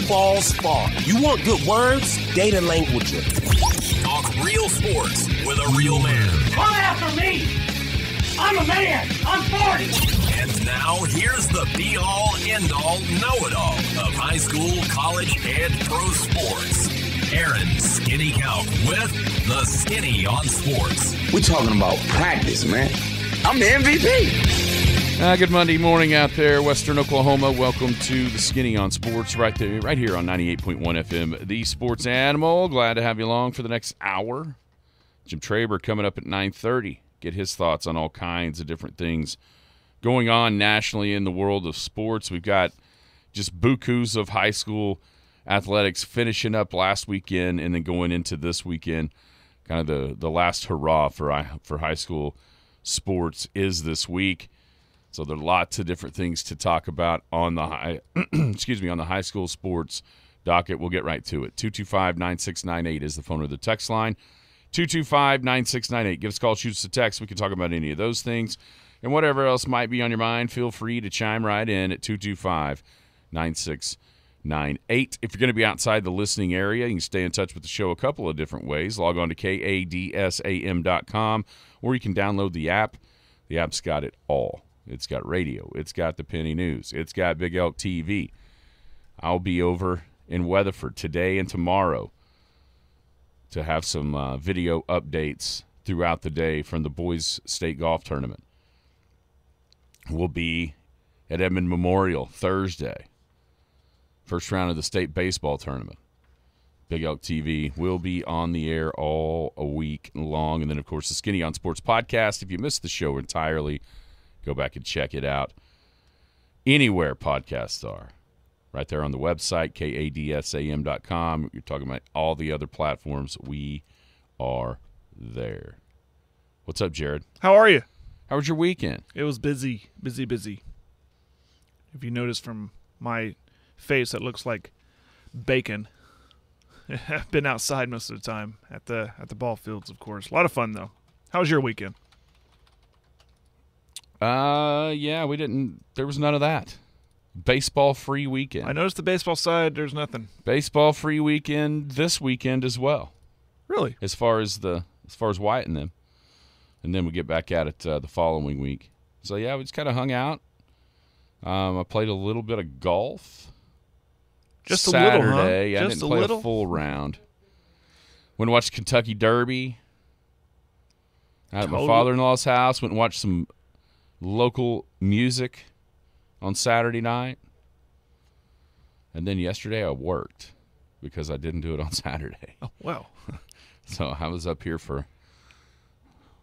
no balls far. You want good words? Data language. Talk real sports with a real man. Come after me! I'm a man! I'm 40! And now here's the be all end all know it all of high school, college, and pro sports. Aaron Skinny Count with the Skinny on Sports. We're talking about practice, man. I'm the MVP. Uh, good Monday morning out there, Western Oklahoma. Welcome to the Skinny on Sports, right there, right here on 98.1 FM, the Sports Animal. Glad to have you along for the next hour. Jim Traber coming up at 9:30. Get his thoughts on all kinds of different things going on nationally in the world of sports. We've got just bukus of high school athletics finishing up last weekend and then going into this weekend. Kind of the the last hurrah for for high school sports is this week. So there are lots of different things to talk about on the high excuse me on the high school sports docket. We'll get right to it. 225-9698 is the phone or the text line. 225-9698. Give us a call, shoot us a text. We can talk about any of those things and whatever else might be on your mind. Feel free to chime right in at 225 9698. If you're going to be outside the listening area, you can stay in touch with the show a couple of different ways. Log on to kadsam.com or you can download the app. The app's got it all. It's got radio, it's got the Penny News, it's got Big Elk TV. I'll be over in Weatherford today and tomorrow to have some uh, video updates throughout the day from the boys state golf tournament. We'll be at Edmond Memorial Thursday. First round of the state baseball tournament. Big Elk TV will be on the air all a week long. And then, of course, the Skinny on Sports podcast. If you missed the show entirely, go back and check it out anywhere podcasts are. Right there on the website, kadsam.com. You're talking about all the other platforms. We are there. What's up, Jared? How are you? How was your weekend? It was busy, busy, busy. If you notice from my face, it looks like bacon. I've been outside most of the time at the at the ball fields, of course. A lot of fun though. How was your weekend? Uh, yeah, we didn't. There was none of that. Baseball free weekend. I noticed the baseball side. There's nothing. Baseball free weekend this weekend as well. Really? As far as the as far as Wyatt and them, and then we get back at it uh, the following week. So yeah, we just kind of hung out. Um, I played a little bit of golf. Just Saturday. a little, huh? I Just didn't a play little? a full round. Went and watched Kentucky Derby. Out at my father-in-law's house. Went and watched some local music on Saturday night. And then yesterday I worked because I didn't do it on Saturday. Oh, well. So I was up here for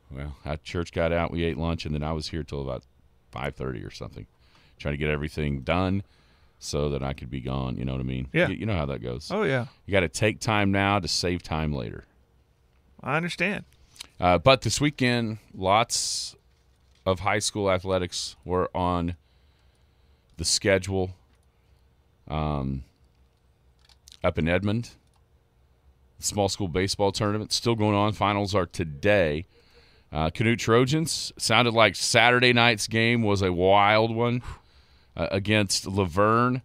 well, after church got out, we ate lunch, and then I was here till about five thirty or something, trying to get everything done so that I could be gone. You know what I mean? Yeah. You, you know how that goes. Oh yeah, You got to take time now to save time later. I understand. Uh, but this weekend, lots of high school athletics were on the schedule. Um, up in Edmond, small school baseball tournament still going on. Finals are today. Uh, Canute Trojans sounded like Saturday night's game was a wild one uh, against Laverne,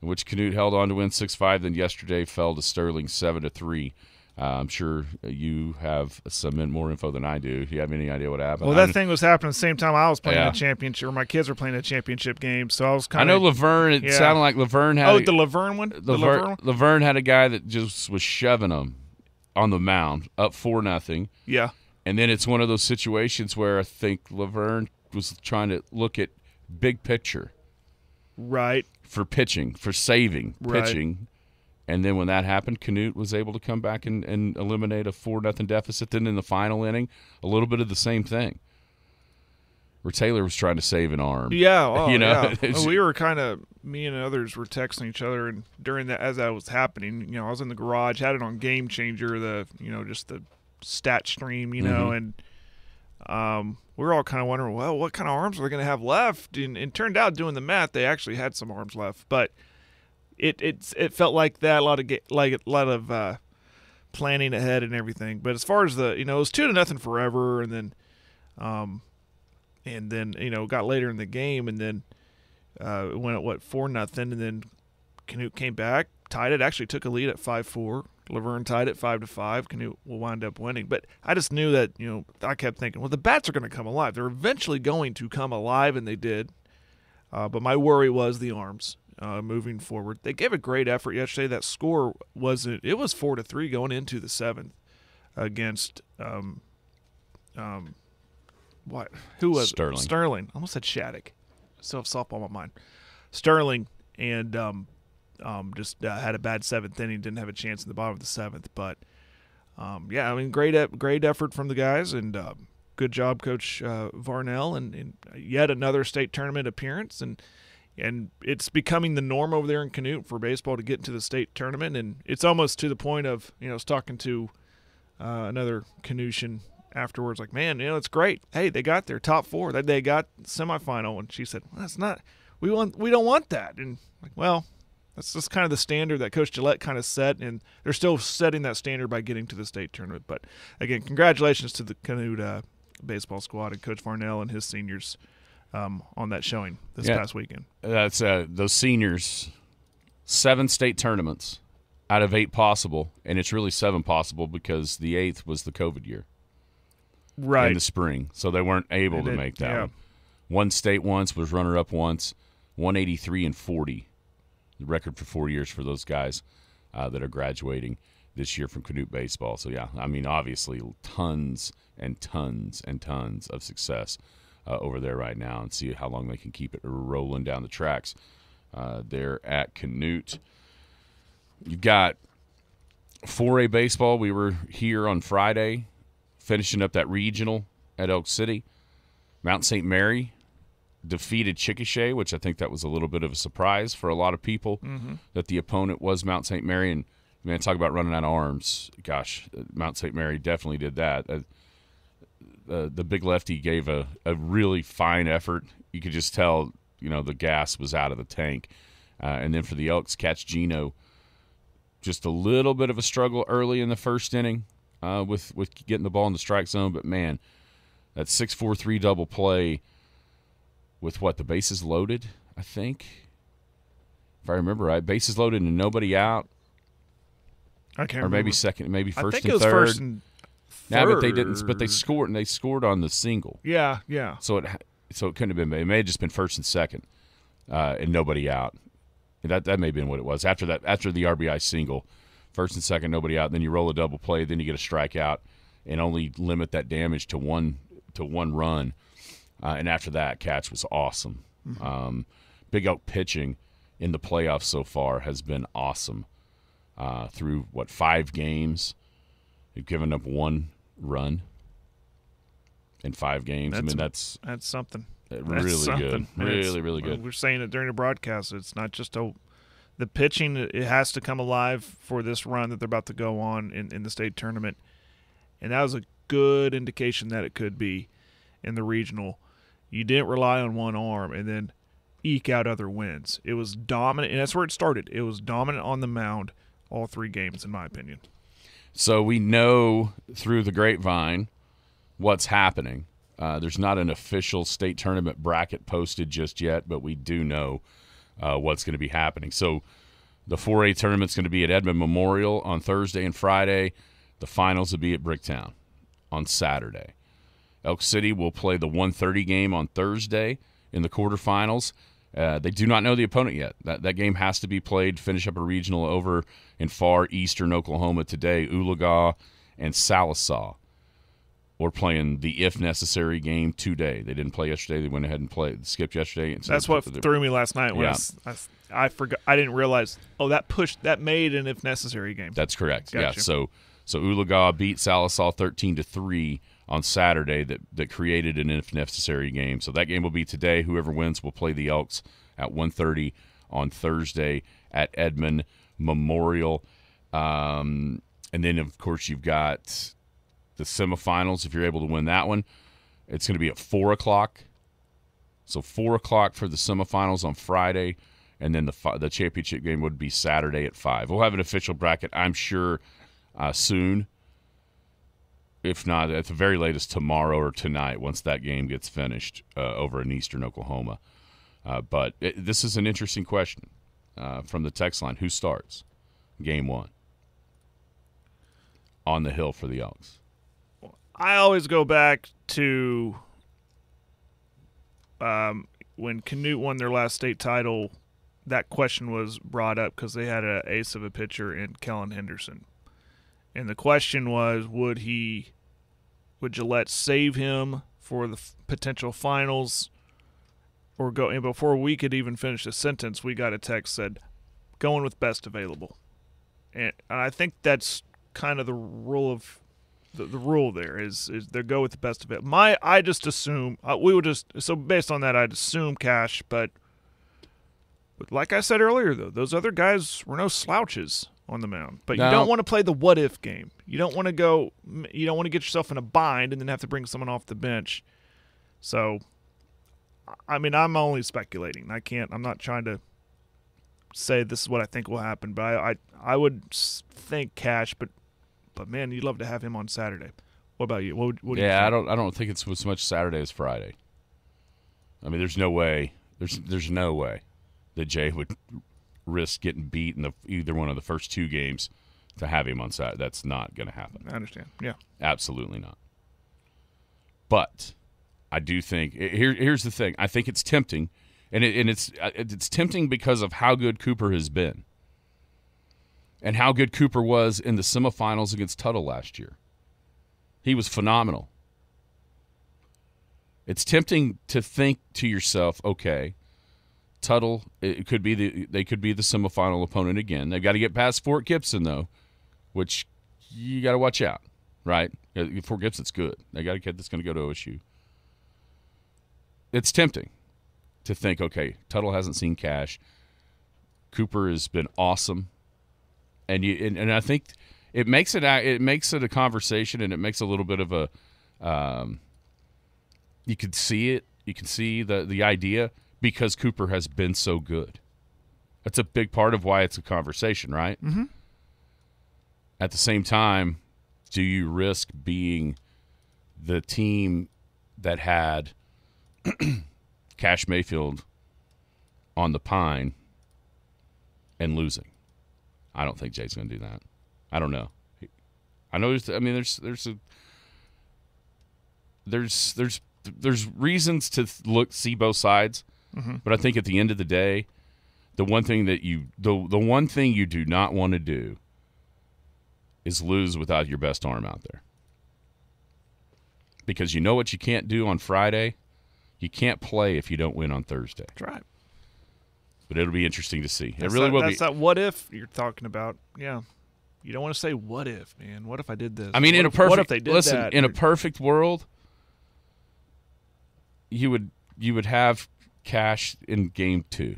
which Canute held on to win six five. Then yesterday fell to Sterling seven to three. Uh, I'm sure you have some more info than I do. Do you have any idea what happened? Well, that I'm- thing was happening the same time I was playing Yeah. a championship, or my kids were playing a championship game. So I was kind of. I know. Laverne. It yeah. sounded like Laverne had Oh, a- the Laverne one. The Laverne, Laverne one. Laverne had a guy that just was shoving him on the mound up for nothing. Yeah. And then it's one of those situations where I think Laverne was trying to look at big picture Right. for pitching, for saving Right. pitching. And then when that happened, Canute was able to come back and, and eliminate a four nothing deficit. Then in the final inning, a little bit of the same thing. Where Taylor was trying to save an arm. Yeah. Oh, You know, yeah. we were kind of me and others were texting each other, and during that, as that was happening, you know, I was in the garage, had it on Game Changer, the you know, just the stat stream, you know, and um, we were all kind of wondering, well, what kind of arms are they going to have left? And it turned out, doing the math, they actually had some arms left, but it it's it felt like that a lot of like a lot of uh, planning ahead and everything. But as far as the you know, it was two to nothing forever, and then um, and then you know got later in the game, and then uh, it went at what four nothing, and then Canute came back, tied it. Actually, took a lead at five four. Laverne tied it five to five. Canute will wind up winning. But I just knew that you know I kept thinking, well, the bats are going to come alive. They're eventually going to come alive, and they did. Uh, but my worry was the arms uh, moving forward. They gave a great effort yesterday. That score wasn't. It was four to three going into the seventh against um, um, what? Who was it? Sterling. Sterling. I almost said Shattuck. Still have softball on my mind. Sterling and um, um, just uh, had a bad seventh inning. Didn't have a chance in the bottom of the seventh, but um, yeah, I mean, great, great effort from the guys, and um, good job, Coach uh, Varnell, and, and yet another state tournament appearance, and and it's becoming the norm over there in Canute for baseball to get into the state tournament, and it's almost to the point of you know, I was talking to uh, another Canutian afterwards, like, man, you know, it's great. Hey, they got their top four. That they got semifinal, and she said, well, that's not. We want. We don't want that. And like, well, that's just kind of the standard that Coach Gillette kind of set, and they're still setting that standard by getting to the state tournament. But again, congratulations to the Canute uh, baseball squad and Coach Farnell and his seniors um, on that showing this Yeah. past weekend. That's uh, those seniors, seven state tournaments out of eight possible, and it's really seven possible because the eighth was the COVID year Right. in the spring, so they weren't able to make that yeah. one. One state once was runner up once, 183 and 40, the record for four years for those guys uh, that are graduating this year from Canute baseball. So yeah, I mean obviously tons and tons and tons of success uh, over there right now, and see how long they can keep it rolling down the tracks uh, there at Canute. You've got 4A baseball. We were here on Friday, finishing up that regional at Elk City. Mount St. Mary defeated Chickasha, which I think that was a little bit of a surprise for a lot of people that the opponent was Mount St. Mary. And man, talk about running out of arms. Gosh, Mount St. Mary definitely did that. Uh, the big lefty gave a, a really fine effort. You could just tell, you know, the gas was out of the tank. Uh, and then for the Elks, catch Gino, just a little bit of a struggle early in the first inning uh, with with getting the ball in the strike zone. But man, that six four three double play with what the bases loaded, I think, if I remember right, bases loaded and nobody out, I can't or maybe remember. second, maybe I first think and it was third. first and Yeah, but they didn't. But they scored and they scored on the single. Yeah, yeah. So it so it couldn't have been. It may have just been first and second, uh, and nobody out. That that may have been what it was. After that, after the RBI single, first and second, nobody out. Then you roll a double play. Then you get a strikeout, and only limit that damage to one to one run. Uh, and after that, Cash was awesome. Um, Big Elk pitching in the playoffs so far has been awesome. Uh, through what five games, they've given up one run in five games. I mean, that's That's something. uh, That's really something. good. Really, it's- really good. We're saying it during the broadcast. It's not just a the pitching. It has to come alive for this run that they're about to go on in, in the state tournament, and that was a good indication that it could be in the regional. You didn't rely on one arm and then eke out other wins. It was dominant, and that's where it started. It was dominant on the mound all three games, in my opinion. So we know through the grapevine what's happening. Uh, there's not an official state tournament bracket posted just yet, but we do know uh, what's going to be happening. So the 4A tournament's going to be at Edmond Memorial on Thursday and Friday. The finals will be at Bricktown on Saturday. Elk City will play the 1:30 game on Thursday in the quarterfinals. Uh, they do not know the opponent yet. That that game has to be played. Finish up a regional over in far eastern Oklahoma today. Oologah and Sallisaw. We're playing the if necessary game today. They didn't play yesterday. They went ahead and played skipped yesterday. And That's what the- threw me last night I Yeah. I, I forgot. I didn't realize. Oh, that pushed that made an if necessary game. That's correct. Yeah. So so Oologah beat Sallisaw thirteen to three on Saturday. That that created an if necessary game. So that game will be today. Whoever wins will play the Elks at 1.30 on Thursday at Edmond Memorial. Um, and then of course you've got the semifinals. If you're able to win that one, it's going to be at four o'clock. So four o'clock for the semifinals on Friday, and then the the championship game would be Saturday at five. We'll have an official bracket, I'm sure, uh, soon. If not, at the very latest tomorrow or tonight, once that game gets finished uh, over in Eastern Oklahoma. Uh, but it, this is an interesting question. uh, from the text line. Who starts game one on the hill for the Elks? I always go back to um, when Canute won their last state title. That question was brought up because they had an ace of a pitcher in Kellen Henderson, and the question was, would he, would Gillette save him for the f- potential finals, or go? And before we could even finish the sentence, we got a text said, "Going with best available," and I think that's kind of the rule of the, the rule there is is they go with the best of it. My I just assume uh, we would just so based on that I'd assume Cash, but but like I said earlier though, those other guys were no slouches on the mound. But you don't want to play the what if game. You don't want to go. You don't want to get yourself in a bind and then have to bring someone off the bench. So, I mean, I'm only speculating. I can't. I'm not trying to say this is what I think will happen. But I I, I would think Cash, but but man, you'd love to have him on Saturday. What about you? What, would- what do you yeah, think? I don't. I don't think it's as much Saturday as Friday. I mean, there's no way. There's there's no way that Jay would risk getting beat in the either one of the first two games to have him on Saturday. That's not going to happen. I understand. Yeah. Absolutely not. But I do think here. Here's the thing. I think it's tempting, and it, and it's uh, it's tempting because of how good Cooper has been, and how good Cooper was in the semifinals against Tuttle last year. He was phenomenal. It's tempting to think to yourself, okay, Tuttle, it could be the they could be the semifinal opponent again. They've got to get past Fort Gibson though, which you got to watch out, right? Uh, Fort Gibson's good. They got a kid that's going to go to OSU. It's tempting to think, okay, Tuttle hasn't seen Cash. Cooper has been awesome, and you and, and I think it makes it it makes it a conversation, and it makes a little bit of a. Um, you could see it. You can see the the idea because Cooper has been so good. That's a big part of why it's a conversation, right? Mm-hmm. At the same time, do you risk being the team that had Cash Mayfield on the pine and losing? I don't think Jay's going to do that. I don't know. I know there's. I mean, there's there's a there's there's there's reasons to look see both sides, Mm-hmm. but I think at the end of the day, the one thing that you the the one thing you do not want to do is lose without your best arm out there. Because you know what you can't do on Friday? You can't play if you don't win on Thursday. That's right. But it'll be interesting to see. It really that, will that's be. that what if you're talking about. Yeah. You don't want to say what if, man. What if I did this? I mean, what in if, a perfect what if they did listen, that? in a perfect world, you would you would have Cash in game two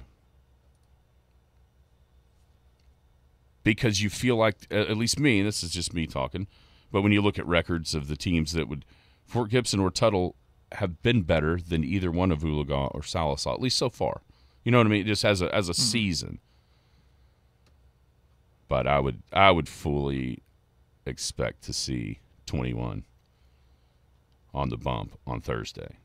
because you feel like at least me. This is just me talking, but when you look at records of the teams that would Fort Gibson or Tuttle have been better than either one of Oologah or Sallisaw, at least so far. You know what I mean? Just as a as a mm-hmm. season. But I would I would fully expect to see 21 on the bump on Thursday.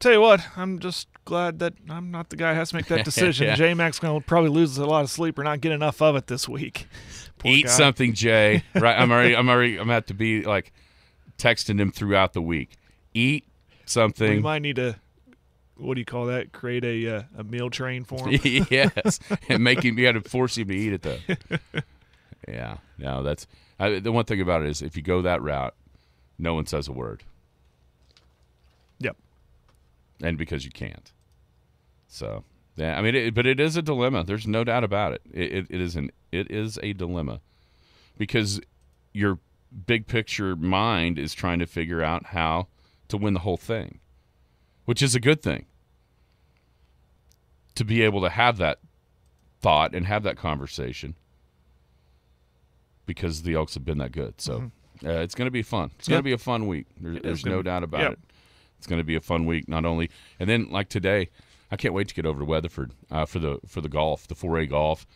Tell you what, I'm just glad that I'm not the guy who has to make that decision. Yeah. J Max going to probably lose a lot of sleep or not get enough of it this week. Poor Eat guy. something, Jay. Right? I'm already I'm already I'm gonna have to be like texting him throughout the week. Eat something. We might need to, what do you call that? Create a uh, a meal train for him. yes, and make him. You got to force him to eat it though. yeah, no, that's I, the one thing about it is if you go that route, no one says a word. And because you can't. So yeah, I mean, it, but it is a dilemma. There's no doubt about it. It, it. it is an it is a dilemma because your big picture mind is trying to figure out how to win the whole thing, which is a good thing. To be able to have that thought and have that conversation because the Elks have been that good. So uh, it's going to be fun. It's going to be a fun week. There, is there's no doubt about yeah. it. It's going to be a fun week. Not only and then like today, I can't wait to get over to Weatherford uh, for the for the golf, the 4A golf.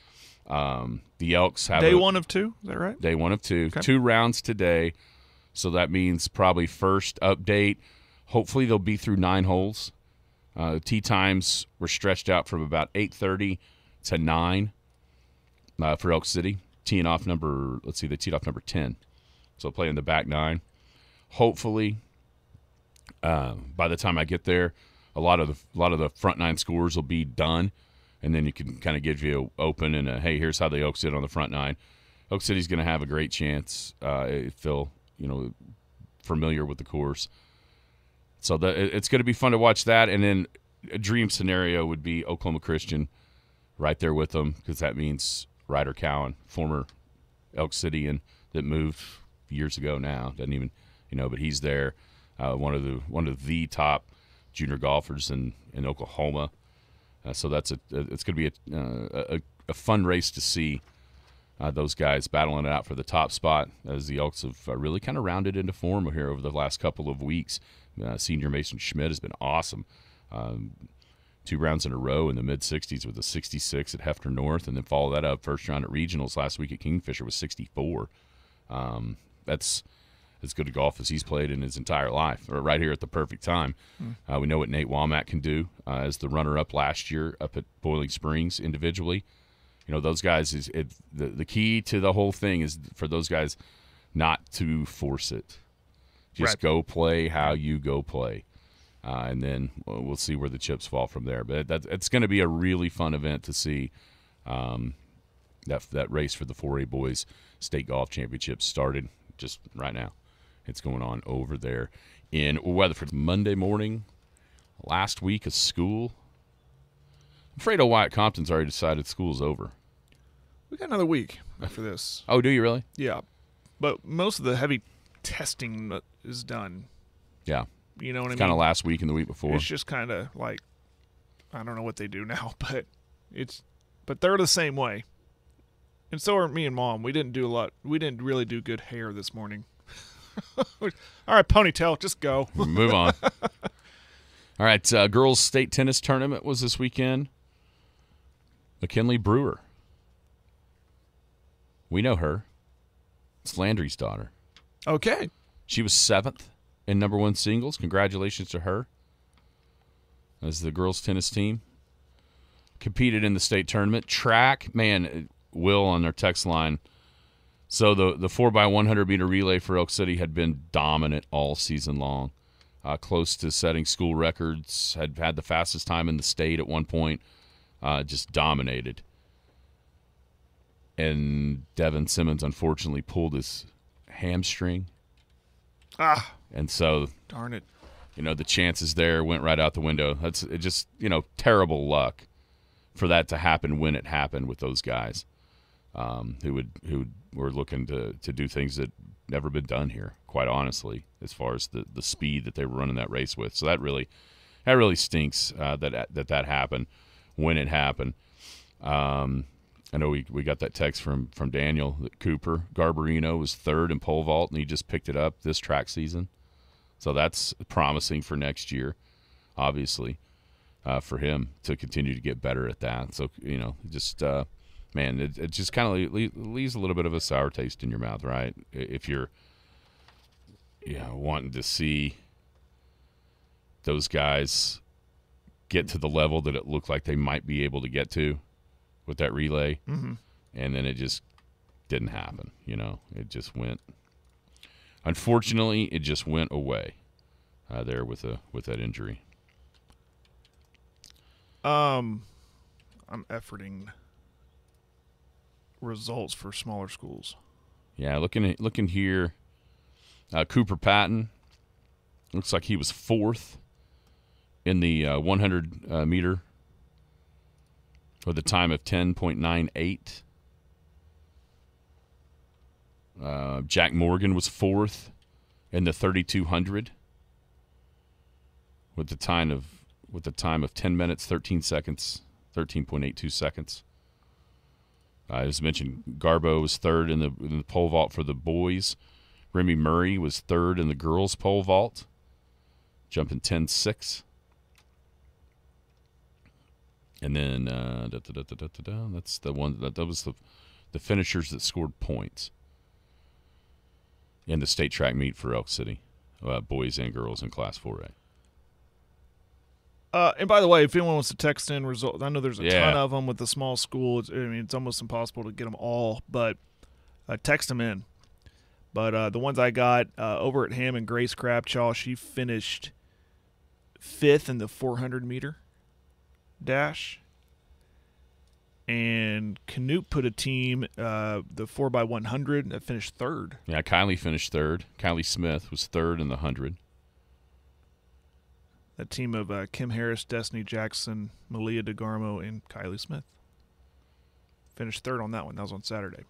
Um, the Elks have Day a- one of two. Is that right? Day one of two. Okay. Two rounds today. So that means probably first update. Hopefully they'll be through nine holes. Uh, tee times were stretched out from about 8:30 to 9 uh, for Elk City. Teeing off number, let's see, they teed off number 10, so playing the back nine. Hopefully, uh, by the time I get there, a lot of the a lot of the front nine scores will be done, and then you can kind of give you a open and a, hey, here's how the Elks did on the front nine. Elk City's going to have a great chance uh, you know familiar with the course. So the, it's going to be fun to watch that, and then a dream scenario would be Oklahoma Christian right there with them because that means Ryder Cowan, former Elk City and that moved years ago now, doesn't even you know, but he's there. Uh, one of the one of the top junior golfers in in Oklahoma. Uh, so that's a it's going to be a, uh, a, a fun race to see uh, those guys battling it out for the top spot as the Elks have uh, really kind of rounded into form here over the last couple of weeks. Senior Mason Schmidt has been awesome. Um, two rounds in a row in the mid 60s with a 66 at Hefner North, and then follow that up first round at regionals last week at Kingfisher with 64. Um, that's as good a golf as he's played in his entire life, or right here at the perfect time. Mm. Uh, we know what Nate Womack can do uh, as the runner-up last year up at Boiling Springs individually. You know those guys is it, the the key to the whole thing is for those guys not to force it. Just right. go play how you go play, uh, and then we'll see where the chips fall from there. But that, it's going to be a really fun event to see. Um, that that race for the 4A boys state golf championship started just right now. It's going on over there in Weatherford. Monday morning, last week of school. I'm afraid old Wyatt Compton's already decided school's over. We got another week after this. Oh, do you really? Yeah, but most of the heavy testing is done. Yeah, you know what it's I mean. Kind of last week and the week before. It's just kind of like I don't know what they do now, but it's but they're the same way. And so are me and mom. We didn't do a lot. We didn't really do good hair this morning. All right, ponytail, just go. Move on. All right, uh, girls' state tennis tournament was this weekend. McKinley Brewer. We know her. It's Landry's daughter. Okay. She was seventh in number one singles. Congratulations to her. As the girls' tennis team competed in the state tournament. Track, man, Will on their text line so the the four by 100 meter relay for Elk City had been dominant all season long, uh, close to setting school records. Had had the fastest time in the state at one point, uh, just dominated. And Devin Simmons unfortunately pulled his hamstring. Ah, and so darn it. You know the chances there went right out the window. That's it just you know terrible luck for that to happen when it happened with those guys um, who would who were looking to to do things that never been done here. Quite honestly, as far as the the speed that they were running that race with, so that really that really stinks uh, that that that happened when it happened. Um, I know we, we got that text from from Daniel that Cooper Garbarino was third in pole vault and he just picked it up this track season, so that's promising for next year, obviously, uh, for him to continue to get better at that. So you know, just uh, man, it, it just kind of leaves a little bit of a sour taste in your mouth, right? If you're, you know, wanting to see those guys get to the level that it looked like they might be able to get to with that relay, mm-hmm. and then it just didn't happen. You know, it just went. Unfortunately, it just went away uh, there with a with that injury. Um, I'm efforting results for smaller schools. Yeah, looking at, looking here, uh, Cooper Patton looks like he was fourth in the uh, 100 uh, meter with a time of 10.98. Uh, Jack Morgan was fourth in the 3200 with the time of with the time of 10 minutes 13 seconds 13.82 seconds uh, as mentioned, Garbo was third in the, in the pole vault for the boys. Remy Murray was third in the girls' pole vault, jumping 10 6. And then uh, da, da, da, that's the one that, that was the, the finishers that scored points in the state track meet for Elk City, uh, boys and girls in Class 4A. Uh, and by the way, if anyone wants to text in results, I know there's a Yeah. ton of them with the small school. It's, I mean, it's almost impossible to get them all, but uh, text them in. But uh, the ones I got uh, over at Hammon Grace Crabchaw, she finished fifth in the 400 meter dash. And Canute put a team, uh, the 4x100, that finished third. Yeah, Kylie finished third. Kylie Smith was third in the 100. A team of uh, Kim Harris, Destiny Jackson, Malia DeGarmo, and Kylie Smith. Finished third on that one. That was on Saturday.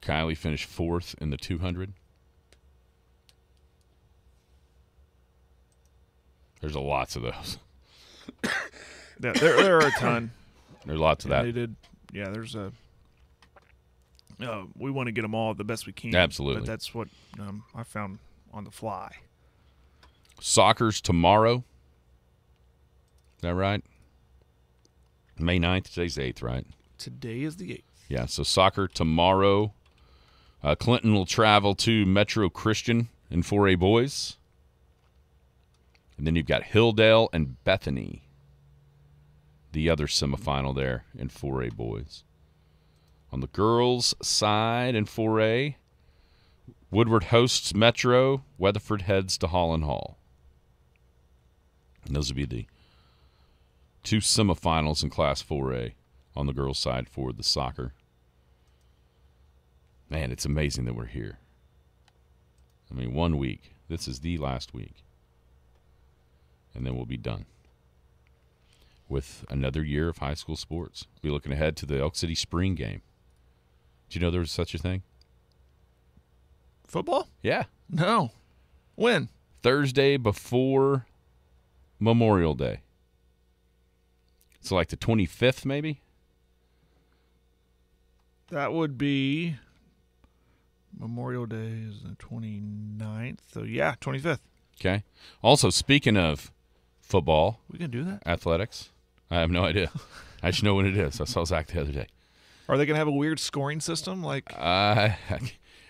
Kylie finished fourth in the 200. There's a lots of those. Yeah, there, there are a ton. There's lots of Yeah, that. They did. Yeah, there's a. Uh, we want to get them all the best we can. Absolutely. But that's what um, I found on the fly. Soccer's tomorrow. Is that right? May 9th. Today's the 8th, right? Today is the eighth. Yeah, so soccer tomorrow. Uh, Clinton will travel to Metro Christian and 4A boys. And then you've got Hilldale and Bethany, the other semifinal there in 4A boys. On the girls' side in 4A, Woodward hosts Metro, Weatherford heads to Holland Hall. And those will be the two semifinals in Class 4A on the girls' side for the soccer. Man, it's amazing that we're here. I mean, one week. This is the last week. And then we'll be done with another year of high school sports. Be looking ahead to the Elk City spring game. Do you know there was such a thing? Football? Yeah. No. When? Thursday before Memorial Day. So like the 25th maybe? That would be. Memorial Day is the 29th. So, yeah, 25th. Okay. Also, speaking of football, We can do that. athletics, I have no idea. I just know when it is. I saw Zach the other day. Are they going to have a weird scoring system like Uh,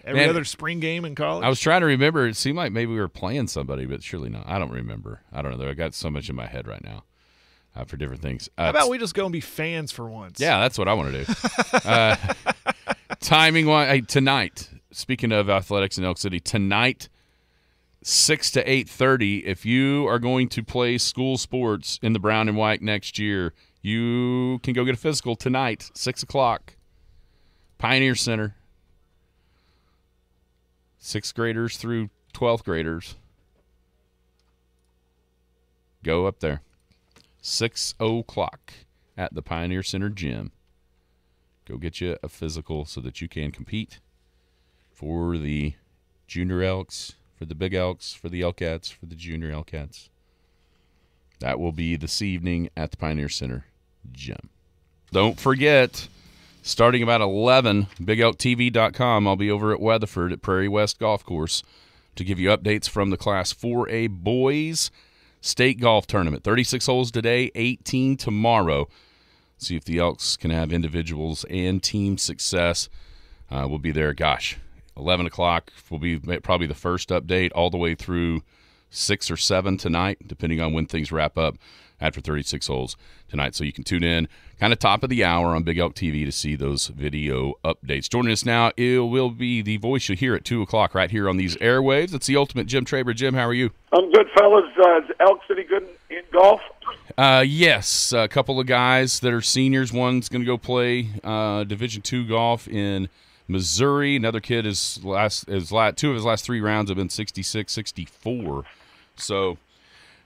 every man, other spring game in college? I was trying to remember. It seemed like maybe we were playing somebody, but surely not. I don't remember. I don't know. I got so much in my head right now uh, for different things. Uh, How about we just go and be fans for once? Yeah, that's what I want to do. uh, timing wise, hey, tonight. Speaking of athletics in Elk City, tonight, six to eight thirty. If you are going to play school sports in the brown and white next year, you can go get a physical tonight, six o'clock. Pioneer Center. Sixth graders through twelfth graders. Go up there. Six o'clock at the Pioneer Center gym. Go get you a physical so that you can compete for the junior elks, for the big elks, for the Elkettes, for the junior Elkettes. That will be this evening at the Pioneer Center gym. Don't forget, starting about 11, BigElkTV.com, I'll be over at Weatherford at Prairie West Golf Course to give you updates from the Class 4A Boys State Golf Tournament. 36 holes today, 18 tomorrow. See if the Elks can have individuals and team success. Uh, we'll be there, gosh, 11 o'clock will be probably the first update all the way through 6 or 7 tonight, depending on when things wrap up after 36 holes tonight. So you can tune in kind of top of the hour on Big Elk TV to see those video updates. Joining us now, it will be the voice you'll hear at 2 o'clock right here on these airwaves. It's the ultimate Jim Traber. Jim, how are you? I'm good, fellas. Uh, is Elk City good in, in golf? Uh, yes, a couple of guys that are seniors. One's going to go play uh, Division two golf in Missouri. Another kid is last is last, two of his last three rounds have been 66, 64. So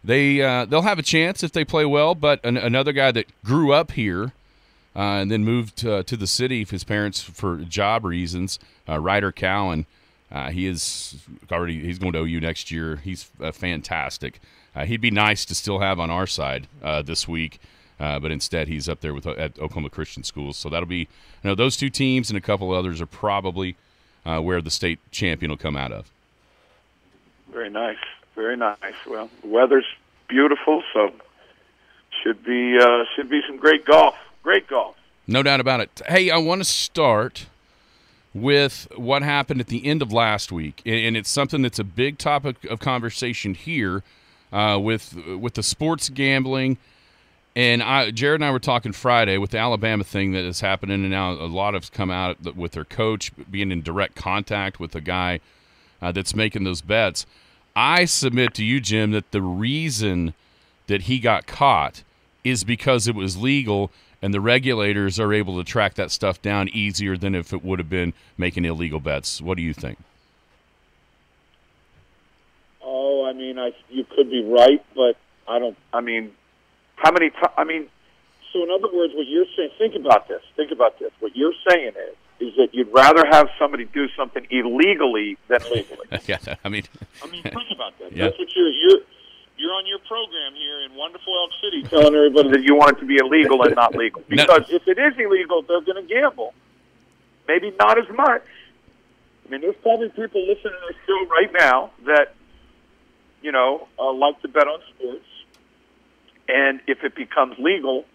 they uh, they'll have a chance if they play well. But an, another guy that grew up here uh, and then moved uh, to the city his parents for job reasons, uh, Ryder Cowan. Uh, he is already he's going to OU next year. He's fantastic. Uh, he'd be nice to still have on our side this week, but instead he's up there with at Oklahoma Christian Schools. So that'll be you know those two teams and a couple others are probably where the state champion will come out of. Very nice. Very nice. Well, the weather's beautiful, so should be uh, should be some great golf. Great golf. No doubt about it. Hey, I want to start with what happened at the end of last week, and it's something that's a big topic of conversation here uh, with with the sports gambling. And I, Jared and I were talking Friday with the Alabama thing that is happening, and now a lot have come out with their coach being in direct contact with the guy uh, that's making those bets. I submit to you, Jim, that the reason that he got caught is because it was legal and the regulators are able to track that stuff down easier than if it would have been making illegal bets. What do you think? Oh, I mean, I you could be right, but I don't. I mean, how many? I mean, so in other words, what you're saying. Think about this. Think about this. What you're saying is is that you'd rather have somebody do something illegally than legally. yeah, I mean, I mean, think about that. Yeah. That's what you're you're you're on your program here in wonderful Elk City, telling everybody that you want it to be illegal and not legal. No. Because if it is illegal, they're going to gamble. Maybe not as much. I mean, there's probably people listening to this show right now that you know uh, like to bet on sports, and if it becomes legal,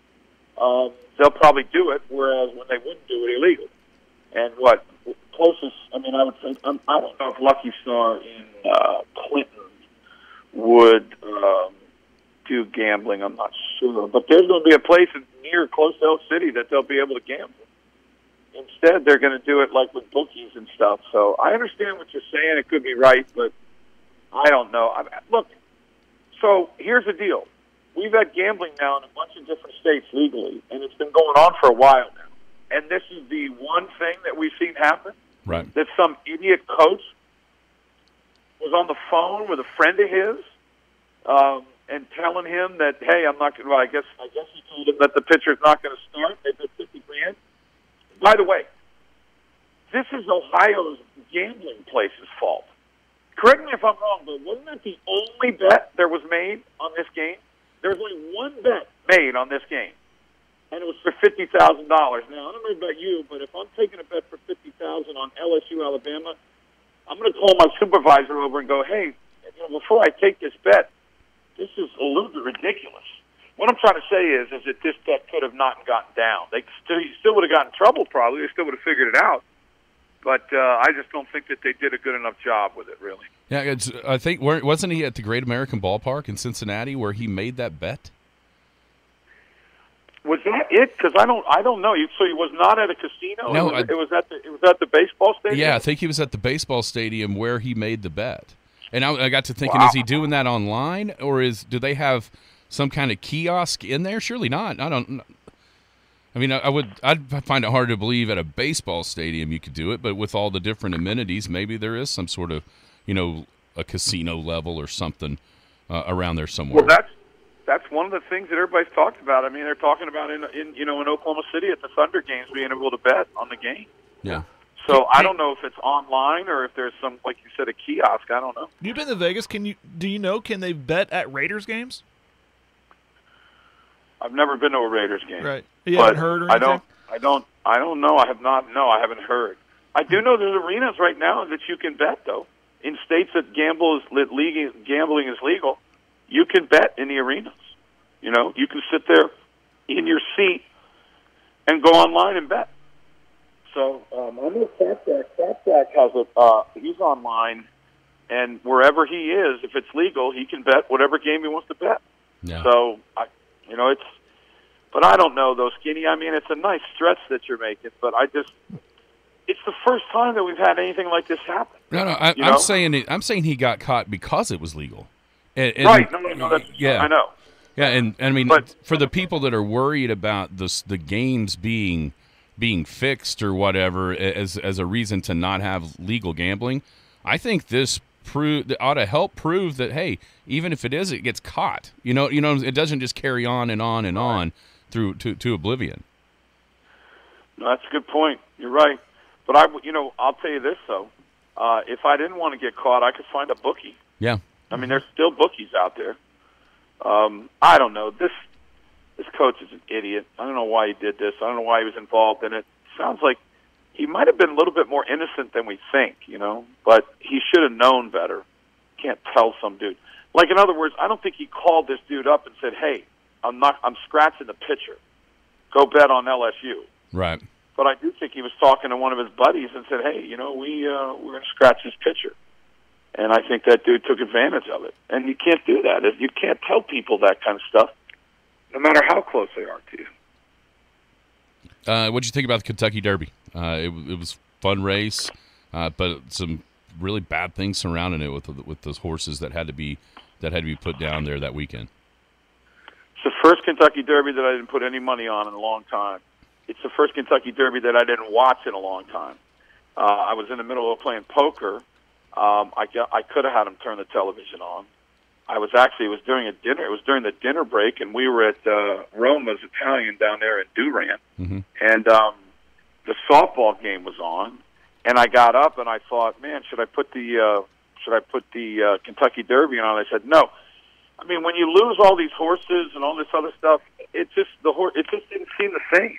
um, they'll probably do it. Whereas when they wouldn't do it illegal. And what closest? I mean, I would think um, I don't know if Lucky Star in uh, Clinton would um, do gambling. I'm not sure, but there's going to be a place near close to Elk City that they'll be able to gamble. Instead, they're going to do it like with bookies and stuff. So I understand what you're saying. It could be right, but I don't know. I, look, so here's the deal. We've had gambling now in a bunch of different states legally, and it's been going on for a while now. And this is the one thing that we've seen happen right. that some idiot coach was on the phone with a friend of his um, and telling him that, hey, I'm not going. Well, I guess I guess he told him that the pitcher's not going to start. They bet fifty grand. By the way, this is Ohio's gambling place's fault. Correct me if I'm wrong, but wasn't that the only bet there was made on this game? There was only one bet made on this game, and it was for fifty thousand dollars. Now I don't know about you, but if I'm taking a bet for fifty thousand on LSU Alabama, I'm going to call my supervisor over and go, "Hey, you know, before I take this bet, this is a little bit ridiculous." What I'm trying to say is, is that this bet could have not gotten down. They still, still would have gotten in trouble. Probably, they still would have figured it out. But uh, I just don't think that they did a good enough job with it, really. Yeah, it's, I think wasn't he at the Great American Ballpark in Cincinnati where he made that bet? Was that it? Because I don't, I don't know. So he was not at a casino. No, it was, I- it was at the, it was at the baseball stadium. Yeah, I think he was at the baseball stadium where he made the bet. And I, I got to thinking, Wow. is he doing that online or is do they have some kind of kiosk in there? Surely not. I don't. I mean, I, I would. I'd find it hard to believe at a baseball stadium you could do it, but with all the different amenities, maybe there is some sort of, you know, a casino level or something uh, around there somewhere. Well, that's that's one of the things that everybody's talked about. I mean, they're talking about in, in you know in Oklahoma City at the Thunder games being able to bet on the game. yeah. So I don't know if it's online or if there's some, like you said, a kiosk. I don't know. You've been to Vegas. Can you do you know? Can they bet at Raiders games? I've never been to a Raiders game. Right. You but haven't heard or I don't. I don't. I don't know. I have not. No, I haven't heard. I do know there's arenas right now that you can bet though. In states that gamble is that legal, gambling is legal, you can bet in the arenas. You know, you can sit there in your seat and go online and bet. So um, I know Fatback. Fatback has a. Uh, he's online, and wherever he is, if it's legal, he can bet whatever game he wants to bet. Yeah. So I, you know, it's. But I don't know though, Skinny. I mean, it's a nice stretch that you're making, but I just. It's the first time that we've had anything like this happen. No, no. I, I'm saying it, I'm saying he got caught because it was legal. And, and- right? No, no, no. That's, yeah. I know. Yeah, and, and I mean, But- for the people that are worried about this, the games being being fixed or whatever as as a reason to not have legal gambling, I think this prove ought to help prove that hey, even if it is, it gets caught. You know, you know, it doesn't just carry on and on and on through to, to oblivion. No, that's a good point. You're right. But I, you know, I'll tell you this though. Uh, if I didn't want to get caught, I could find a bookie. Yeah, I mean, there's still bookies out there. Um, I don't know. This this coach is an idiot. I don't know why he did this. I don't know why he was involved in it. Sounds like he might have been a little bit more innocent than we think, you know. But he should have known better. Can't tell some dude. Like in other words, I don't think he called this dude up and said, "Hey, I'm not. I'm scratching the pitcher. Go bet on LSU." right. But I do think he was talking to one of his buddies and said, "Hey, you know, we uh, we're going to scratch this pitcher." And I think that dude took advantage of it. And you can't do that. You can't tell people that kind of stuff, no matter how close they are to you. Uh, what did you think about the Kentucky Derby? Uh, it, it was fun race, uh, but some really bad things surrounding it with with those horses that had to be that had to be put down there that weekend. It's the first Kentucky Derby that I didn't put any money on in a long time. It's the first Kentucky Derby that I didn't watch in a long time. Uh, I was in the middle of playing poker. Um, I got, I could have had him turn the television on. I was actually it was during a dinner. It was during the dinner break, and we were at uh, Roma's Italian down there in Durant, Mhm. and um, the softball game was on. And I got up and I thought, man, should I put the uh, should I put the uh, Kentucky Derby on? I said no. I mean, when you lose all these horses and all this other stuff, it just the horse it just didn't seem the same.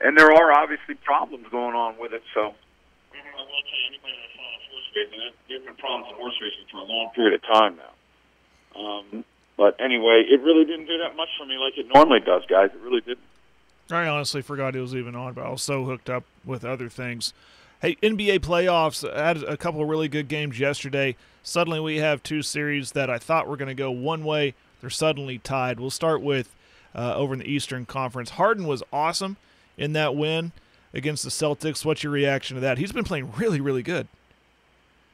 And there are obviously problems going on with it. So I will tell you, anybody that been problems in horse racing for a long period of time now. Um, but anyway, it really didn't do that much for me like it normally does, guys. It really didn't. I honestly forgot it was even on, but I was so hooked up with other things. Hey, NBA playoffs had a couple of really good games yesterday. Suddenly, we have two series that I thought were going to go one way. They're suddenly tied. We'll start with uh, over in the Eastern Conference. Harden was awesome in that win against the Celtics. What's your reaction to that? He's been playing really, really good.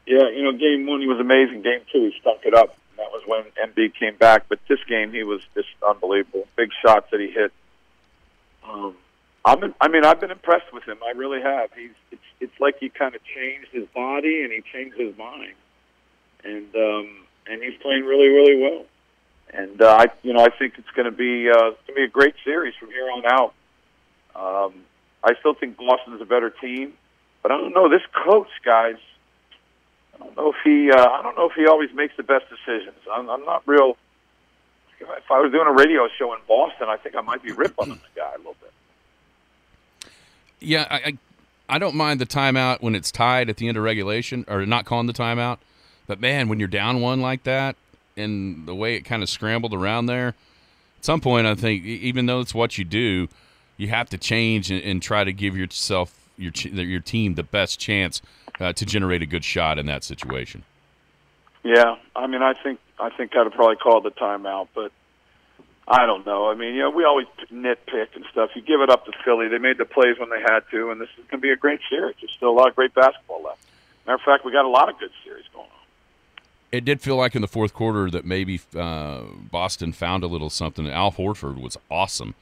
Yeah, you know, game one he was amazing. Game two he stunk it up. That was when Embiid came back. But this game he was just unbelievable. Big shots that he hit. Um, I've I mean, I've been impressed with him. I really have. He's it's it's like he kind of changed his body and he changed his mind, and um, and he's playing really really well. And uh, I you know I think it's going to be uh, going to be a great series from here on out. Um, I still think Boston's a better team, but I don't know this coach, guys. I don't know if he. Uh, I don't know if he always makes the best decisions. I'm, I'm not real. If I was doing a radio show in Boston, I think I might be ripping on the guy a little bit. Yeah, I, I I don't mind the timeout when it's tied at the end of regulation or not calling the timeout. But man, when you're down one like that and the way it kind of scrambled around there, at some point I think even though it's what you do, you have to change and, and try to give yourself your your team the best chance uh, to generate a good shot in that situation. Yeah, I mean, I think I think I'd have probably called the timeout, but I don't know. I mean, you know, we always nitpick and stuff. You give it up to Philly; they made the plays when they had to, and this is going to be a great series. There's still a lot of great basketball left. Matter of fact, we got a lot of good series going on. It did feel like in the fourth quarter that maybe uh, Boston found a little something. Al Horford was awesome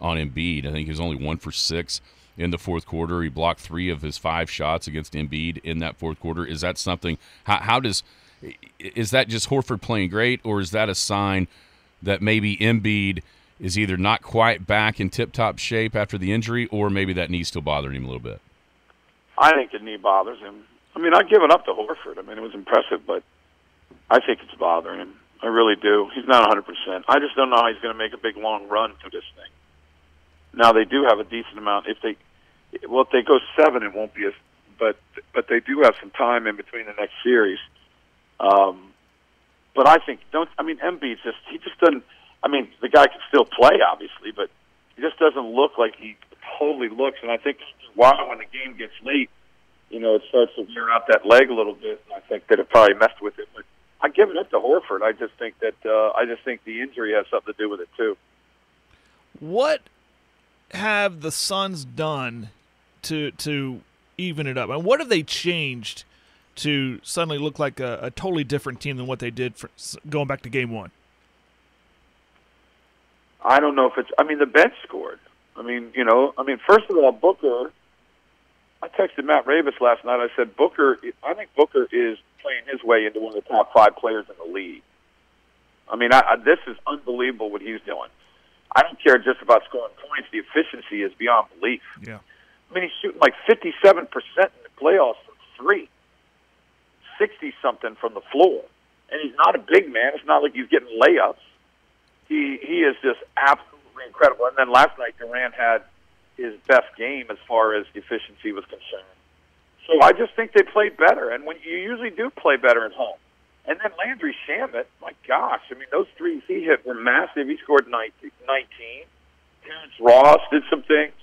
on Embiid. I think he was only one for six in the fourth quarter. He blocked three of his five shots against Embiid in that fourth quarter. Is that something? How, how does is that just Horford playing great, or is that a sign that maybe Embiid is either not quite back in tip-top shape after the injury, or maybe that knee's still bothering him a little bit? I think the knee bothers him. I mean, I'd give it up to Horford. I mean, it was impressive, but I think it's bothering him. I really do. He's not 100%. I just don't know how he's going to make a big long run through this thing. Now they do have a decent amount. If they, well, if they go seven, it won't be as, but but they do have some time in between the next series. Um, but I think don't. I mean, Embiid just he just doesn't. I mean, the guy can still play, obviously, but he just doesn't look like he totally looks. And I think while, when the game gets late, you know, it starts to wear out that leg a little bit. And I think that it probably messed with it. But I give it up to Horford. I just think that uh, I just think the injury has something to do with it too. What have the Suns done to to even it up? And what have they changed to suddenly look like a, a totally different team than what they did for, going back to game one? I don't know if it's. I mean, the bench scored. I mean, you know, I mean, first of all, Booker. I texted Matt Ravis last night. I said Booker. I think Booker is playing his way into one of the top five players in the league. I mean, I, I, this is unbelievable what he's doing. I don't care just about scoring points. The efficiency is beyond belief. Yeah. I mean, he's shooting like 57% in the playoffs from three, 60 something from the floor. And he's not a big man. It's not like he's getting layups. He he is just absolutely incredible. And then last night, Durant had his best game as far as efficiency was concerned. So I just think they played better. And when you usually do play better at home. And then Landry Shamet, my gosh, I mean, those threes he hit were massive. He scored 19. Terrence Ross did some things.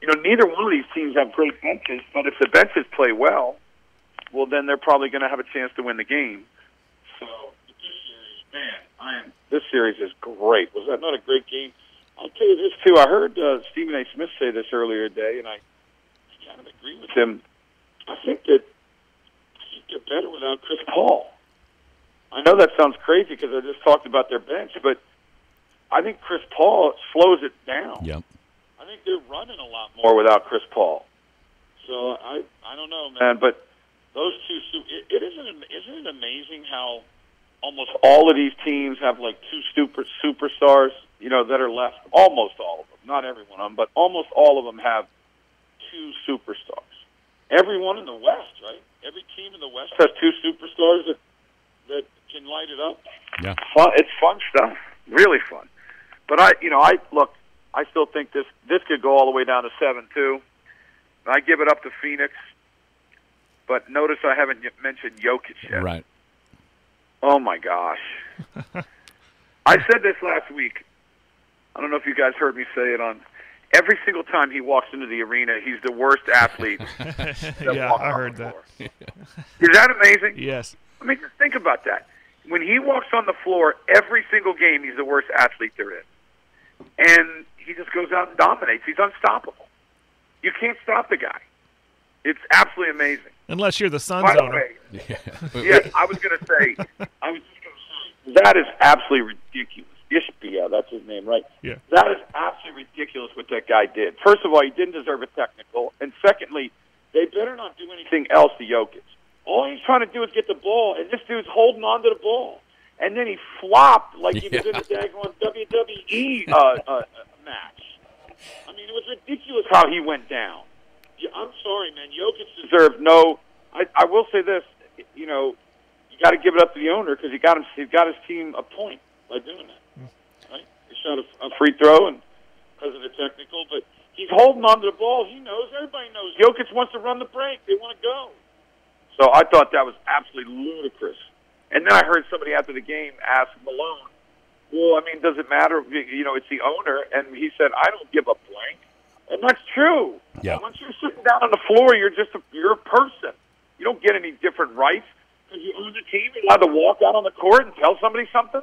You know, neither one of these teams have great benches, but if the benches play well, well, then they're probably going to have a chance to win the game. So this series, man, I am. This series is great. Was that not a great game? I'll tell you this too. I heard uh, Stephen A. Smith say this earlier today, and I kind of agree with him. I think that I think they're better without Chris Paul. I know that sounds crazy because I just talked about their bench, but I think Chris Paul slows it down. Yep. I think they're running a lot more without Chris Paul. So I I don't know, man, but those two it, it isn't isn't it amazing how almost all of these teams have like two super superstars, you know, that are left. Almost all of them, not every one of them, but almost all of them have two superstars. Everyone in the West, right? Every team in the West has two superstars that that can light it up. Yeah. Fun. It's fun stuff. Really fun. But I, you know, I look. I still think this this could go all the way down to seven two. I give it up to Phoenix. But notice I haven't yet mentioned Jokic yet. Right. Oh my gosh. I said this last week. I don't know if you guys heard me say it on. Every single time he walks into the arena, he's the worst athlete. yeah, I heard the that. floor. Is that amazing? Yes. I mean, just think about that. When he walks on the floor, every single game, he's the worst athlete there is, and he just goes out and dominates. He's unstoppable. You can't stop the guy. It's absolutely amazing. Unless you're the Suns By the owner. way, Yeah. yes, I was going to say, I was just going to say, that is absolutely ridiculous. Ishbia, that's his name, right? Yeah. That is absolutely ridiculous what that guy did. First of all, he didn't deserve a technical, and secondly, they better not do anything else to Jokic. All he's trying to do is get the ball, and this dude's holding on to the ball, and then he flopped like he was in a daggone WWE uh, uh, match. I mean, it was ridiculous how he went down. Yeah, I'm sorry, man. Jokic deserved no. I, I will say this. You know, you got to give it up to the owner because he got him. He got his team a point by doing that. Right? He shot a, a free throw and because of the technical, but he's holding on to the ball. He knows. Everybody knows. Jokic wants to run the break. They want to go. So I thought that was absolutely ludicrous. And then I heard somebody after the game ask Malone, "Well, I mean, does it matter? You know, it's the owner." And he said, "I don't give a blank." And that's true. Yeah. Once you're sitting down on the floor, you're just a, you're a person. You don't get any different rights because you own the team. You're allowed to walk out on the court and tell somebody something.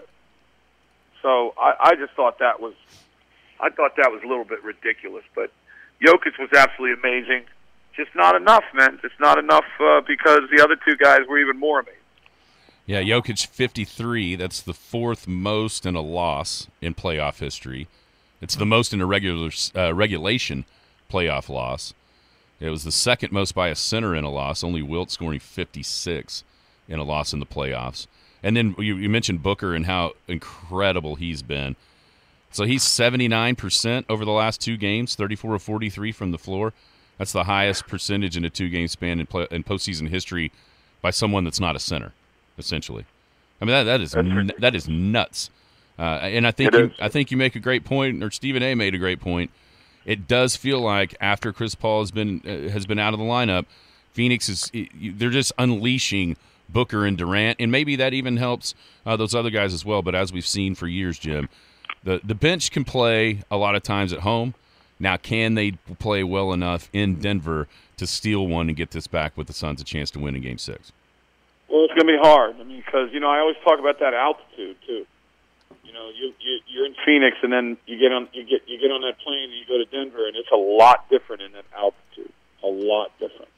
So I, I just thought that was, I thought that was a little bit ridiculous. But Jokic was absolutely amazing. Just not enough, man. Just not enough uh, because the other two guys were even more amazing. Yeah, Jokic 53. That's the fourth most in a loss in playoff history. It's the most in a regular uh, regulation playoff loss. It was the second most by a center in a loss. Only Wilt scoring 56 in a loss in the playoffs. And then you, you mentioned Booker and how incredible he's been. So he's 79% over the last two games, 34 of 43 from the floor. That's the highest percentage in a two-game span in, play, in postseason history by someone that's not a center, essentially. I mean that that is n- that is nuts. Uh, and I think you. I think you make a great point, or Stephen A. made a great point. It does feel like after Chris Paul has been uh, has been out of the lineup, Phoenix is they're just unleashing Booker and Durant, and maybe that even helps uh, those other guys as well. But as we've seen for years, Jim, the the bench can play a lot of times at home. Now, can they play well enough in Denver to steal one and get this back with the Suns a chance to win in Game Six? Well, it's going to be hard. I mean, because you know, I always talk about that altitude too. You know, you, you you're in Phoenix, and then you get on you get you get on that plane, and you go to Denver, and it's a lot different in that altitude. A lot different.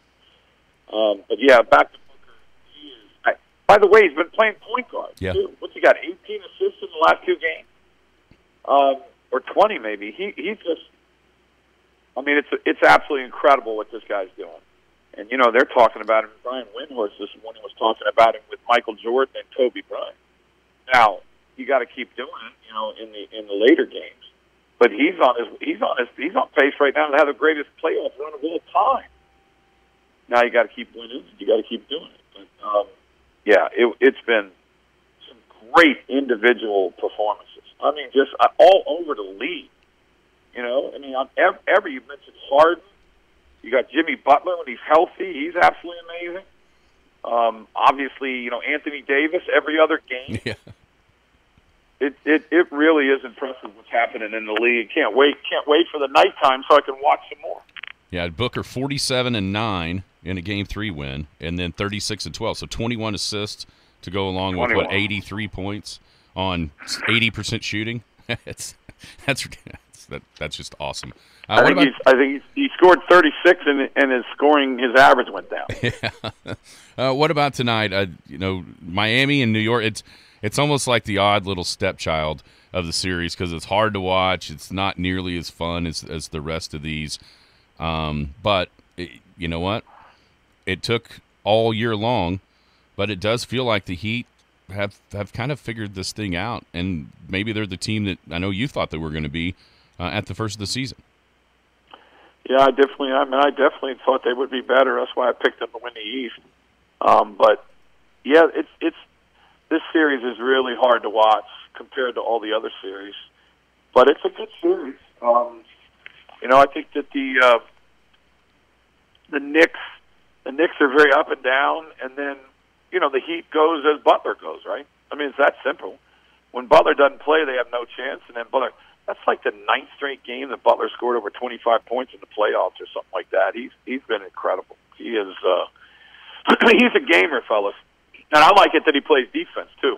Um, but yeah, back to Booker. He is, I, by the way, he's been playing point guard. Yeah. Too. What's he got? 18 assists in the last two games, um, or 20 maybe. He he's just. I mean, it's it's absolutely incredible what this guy's doing. And you know they're talking about him. Brian Windhorst this morning was talking about him with Michael Jordan and Kobe Bryant. Now you got to keep doing it, you know, in the in the later games. But he's on his he's on his he's on pace right now to have the greatest playoff run of all time. Now you got to keep winning. You got to keep doing it. But um, yeah, it, it's been some great individual performances. I mean, just uh, all over the league. You know, I mean, on ev- every you mentioned Harden. You got Jimmy Butler when he's healthy. He's absolutely amazing. Um, obviously, you know Anthony Davis every other game. Yeah. It, it it really is impressive what's happening in the league. Can't wait can't wait for the nighttime so I can watch some more. Yeah, Booker 47 and 9 in a game three win, and then 36 and 12. So 21 assists to go along with what 83 points on 80 percent shooting. it's that's that's that, that's just awesome. Uh, I think about he's. I think he's, he scored 36, and and his scoring, his average went down. uh, what about tonight? Uh, you know, Miami and New York. It's it's almost like the odd little stepchild of the series because it's hard to watch. It's not nearly as fun as as the rest of these. Um, but it, you know what? It took all year long, but it does feel like the Heat have have kind of figured this thing out, and maybe they're the team that I know you thought they were going to be uh, at the first of the season. Yeah, I definitely. I mean, I definitely thought they would be better. That's why I picked them to win the East. Um, but yeah, it's it's this series is really hard to watch compared to all the other series. But it's a good series. Um, you know, I think that the uh, the Knicks the Knicks are very up and down, and then you know the Heat goes as Butler goes. Right? I mean, it's that simple. When Butler doesn't play, they have no chance, and then Butler. That's like the ninth straight game that Butler scored over 25 points in the playoffs or something like that. He's he's been incredible. He is uh, he's a gamer, fellas, and I like it that he plays defense too.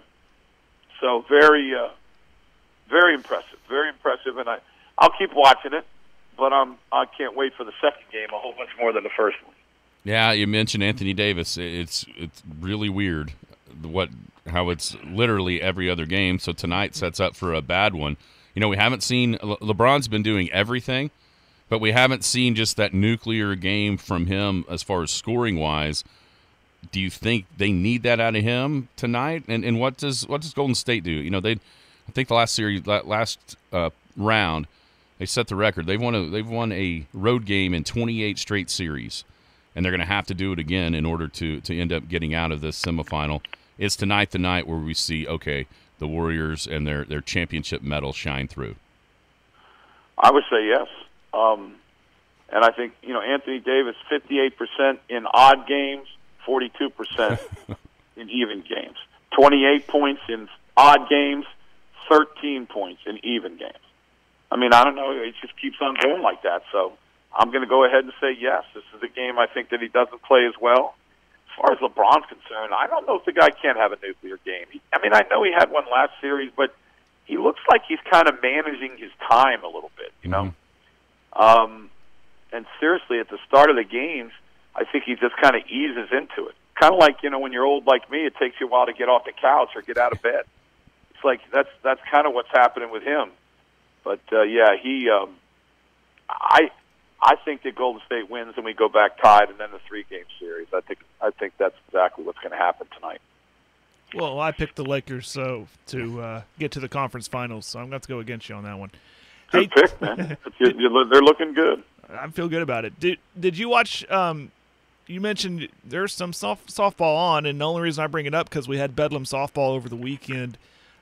So very uh, very impressive, very impressive, and I I'll keep watching it, but um I can't wait for the second game a whole bunch more than the first one. Yeah, you mentioned Anthony Davis. It's it's really weird what how it's literally every other game. So tonight sets up for a bad one. You know, we haven't seen Le- LeBron's been doing everything, but we haven't seen just that nuclear game from him as far as scoring wise. Do you think they need that out of him tonight? And and what does what does Golden State do? You know, they I think the last series la- last uh, round they set the record. They've won a they've won a road game in 28 straight series and they're going to have to do it again in order to to end up getting out of this semifinal. It's tonight the night where we see okay the Warriors and their their championship medal shine through? I would say yes. Um, and I think, you know, Anthony Davis, 58% in odd games, 42% in even games. 28 points in odd games, 13 points in even games. I mean, I don't know. It just keeps on going like that. So I'm going to go ahead and say yes. This is a game I think that he doesn't play as well. As far as LeBron's concerned, I don't know if the guy can't have a nuclear game. He, I mean, I know he had one last series, but he looks like he's kind of managing his time a little bit, you know. Um, and seriously, at the start of the games, I think he just kind of eases into it. Kind of like you know, when you're old like me, it takes you a while to get off the couch or get out of bed. It's like that's that's kind of what's happening with him. But uh, yeah, he. Um, I I think that Golden State wins and we go back tied, and then the three game series. I think I think that's exactly what's going to happen tonight. Well, I picked the Lakers so to uh, get to the conference finals, so I'm going to have to go against you on that one. Good pick, man. You- you- They're looking good. I feel good about it. Did Did you watch? Um, you mentioned there's some soft, softball on, and the only reason I bring it up because we had Bedlam softball over the weekend.